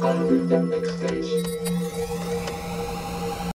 next stage.